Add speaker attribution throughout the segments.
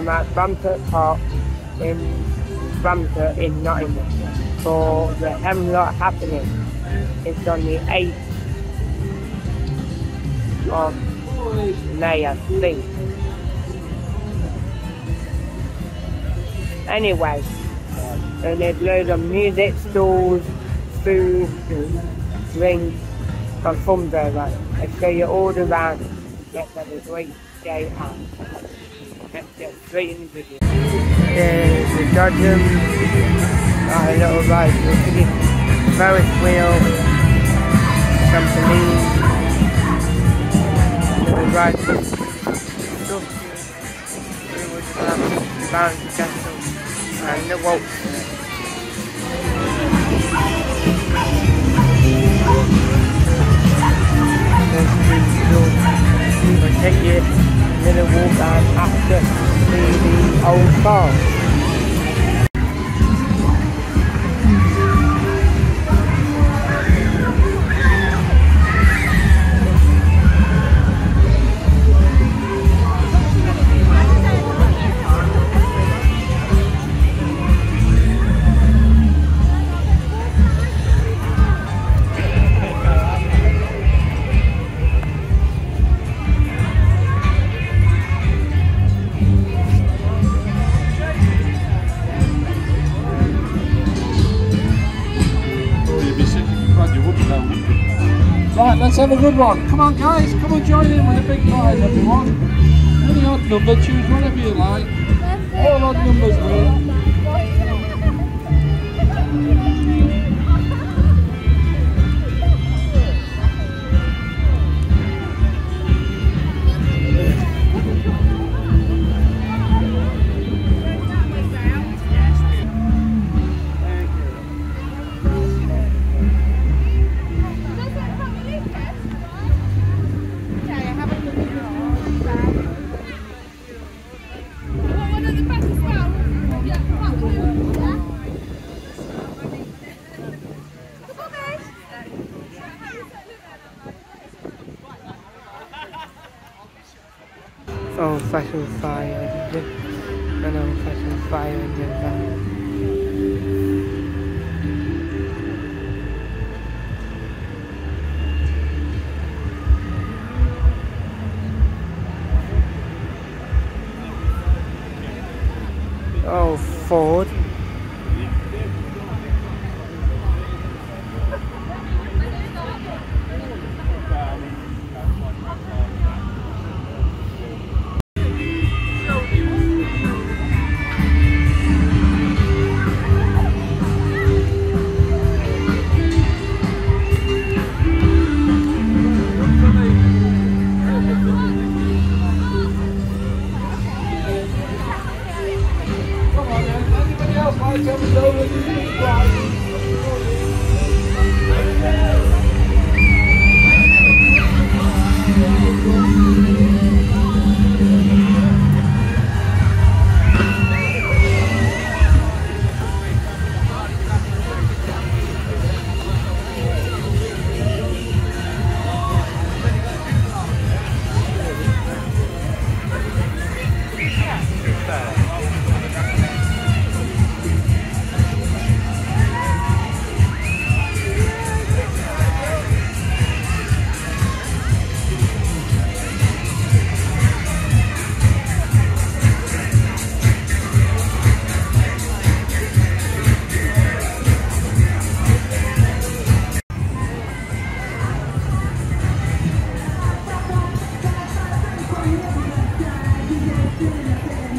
Speaker 1: I am at Bramcote Park in Bramcote in Nottingham for the Hemlock Happening. It's on the 8th of May, I think. Anyway, and there's loads of music stalls, food, drinks, and fun there, right? I show you all around. Get have a great day out. The video. There's the Dodgem, got a little the Ferris wheel, trampoline, little ride stuff, bounce castle, and the waltz. Walk down after the old farm.
Speaker 2: A good one. Come on, guys. Come and join in with a big prize, everyone. Any odd number, choose whatever you like. All odd numbers win.
Speaker 1: Old fashioned fire engine. An old fashioned fire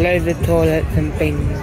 Speaker 1: Loads of toilets and things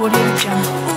Speaker 1: Audio Jungle.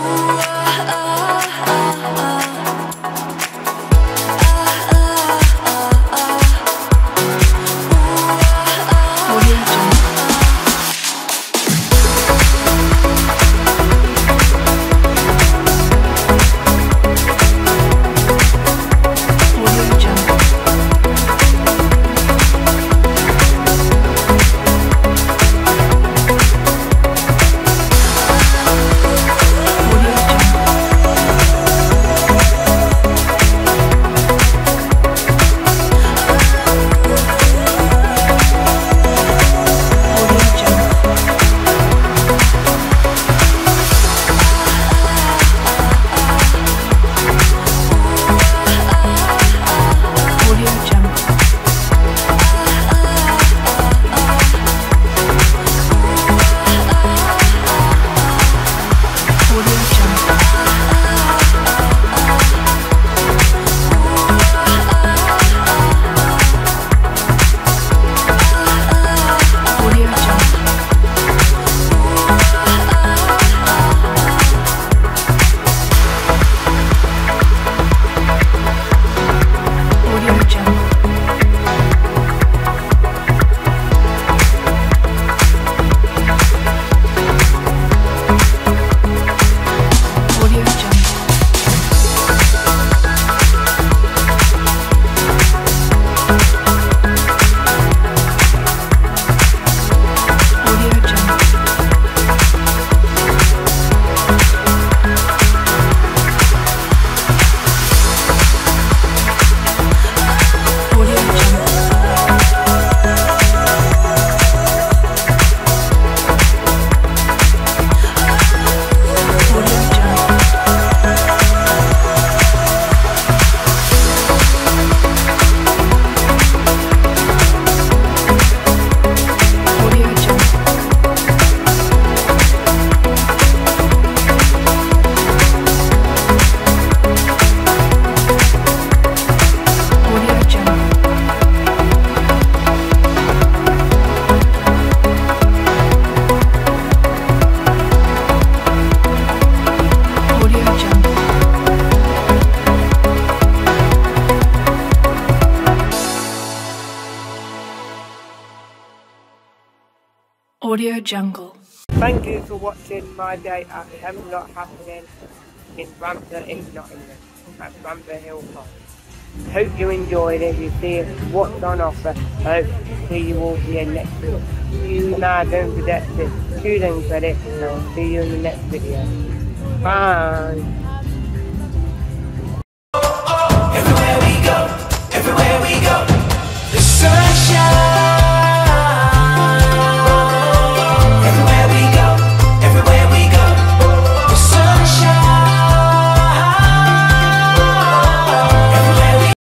Speaker 3: Audio Jungle.
Speaker 1: Thank you for watching my day at Hemlock happening in Bramcote in Nottingham at Bramcote Hill Park. Hope you enjoyed it. You see what's on offer. Hope to see you all here next week. Now don't forget to in credit and I'll see you in the next video. Bye.